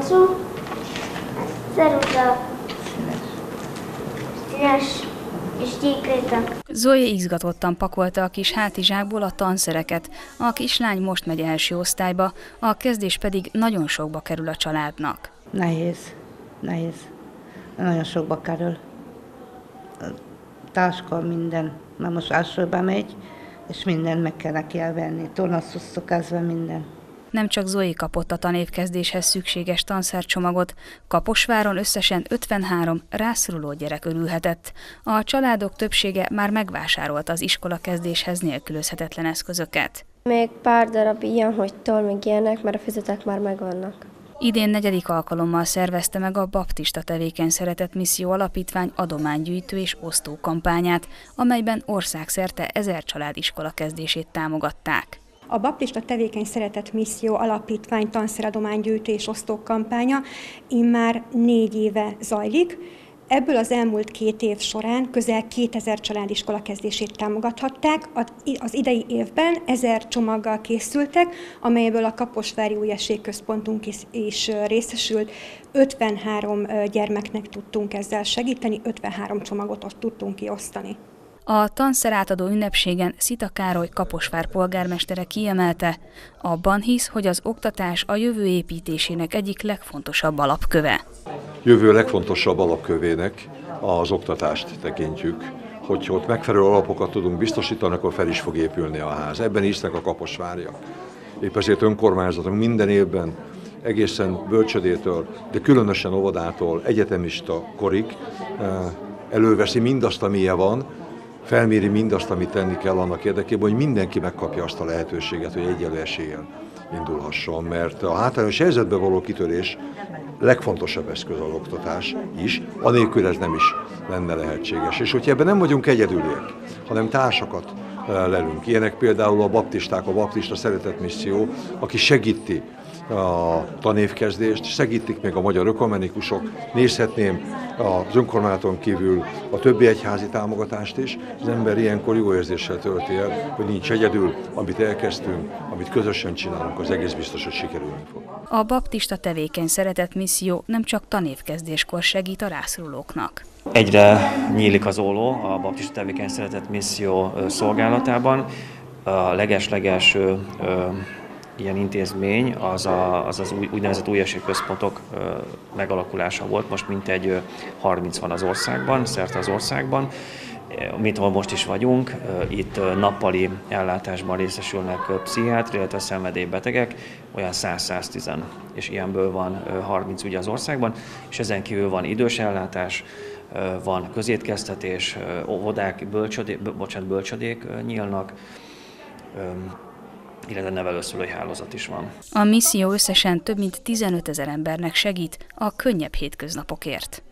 karcú, ceruza, színes és gyíkrétek. Zoe izgatottan pakolta a kis hátizsákból a tanszereket. A kislány most megy első osztályba, a kezdés pedig nagyon sokba kerül a családnak. Nehéz, nehéz. Nagyon sokba kerül. A táska, minden. Mert most elsőbe megy, és minden meg kell neki elvenni. Tornaszusztól kezdve minden. Nem csak Zoe kapott a tanévkezdéshez szükséges tanszercsomagot, Kaposváron összesen 53 rászoruló gyerek örülhetett. A családok többsége már megvásárolta az iskola kezdéshez nélkülözhetetlen eszközöket. Még pár darab ilyen, hogy toll még ilyenek, mert a füzetek már megvannak. Idén negyedik alkalommal szervezte meg a Baptista Tevékeny Szeretett Misszió Alapítvány adománygyűjtő és osztó kampányát, amelyben országszerte ezer család iskola kezdését támogatták. A Baptista Tevékeny Szeretett Misszió Alapítvány tanszeradománygyűjtő és osztó kampánya immár négy éve zajlik. Ebből az elmúlt két év során közel 2000 családiskola kezdését támogathatták. Az idei évben ezer csomaggal készültek, amelyből a Kaposvári Új Központunk is, is részesült. 53 gyermeknek tudtunk ezzel segíteni, 53 csomagot ott tudtunk kiosztani. A tanszer átadó ünnepségen Szita Károly Kaposvár polgármestere kiemelte, abban hisz, hogy az oktatás a jövő építésének egyik legfontosabb alapköve. Jövő legfontosabb alapkövének az oktatást tekintjük, hogy ott megfelelő alapokat tudunk biztosítani, akkor fel is fog épülni a ház. Ebben hisznek a kaposváriak. Épp ezért önkormányzatok minden évben egészen bölcsödétől, de különösen óvodától, egyetemista korig eh, előveszi mindazt, amilyen van, felméri mindazt, amit tenni kell annak érdekében, hogy mindenki megkapja azt a lehetőséget, hogy egyelő eséllyel indulhasson, mert a hátrányos helyzetbe való kitörés legfontosabb eszköz az oktatás is, anélkül ez nem is lenne lehetséges. És hogyha ebben nem vagyunk egyedüliek, hanem társakat eh, lelünk. Ilyenek például a baptisták, a baptista szeretetmisszió, aki segíti a tanévkezdést, segítik még a magyar ökumenikusok, nézhetném az önkormányzaton kívül a többi egyházi támogatást is. Az ember ilyenkor jó érzéssel tölti el, hogy nincs egyedül, amit elkezdtünk, amit közösen csinálunk, az egész biztos, hogy sikerülni fog. A baptista tevékeny szeretett misszió nem csak tanévkezdéskor segít a rászorulóknak. Egyre nyílik az óló a baptista tevékeny szeretett misszió szolgálatában. A leges-leges ilyen intézmény az a, az, az új, úgynevezett új központok megalakulása volt, most mintegy 30 van az országban, szerte az országban, mint ahol most is vagyunk, itt nappali ellátásban részesülnek pszichiátri, illetve szenvedélybetegek, olyan 100-110, és ilyenből van 30 ugye az országban, és ezen kívül van idős ellátás, van közétkeztetés, óvodák, bölcsödék, bocsánat, bölcsödék nyílnak, illetve nevelőszülői hálózat is van. A misszió összesen több mint 15 ezer embernek segít a könnyebb hétköznapokért.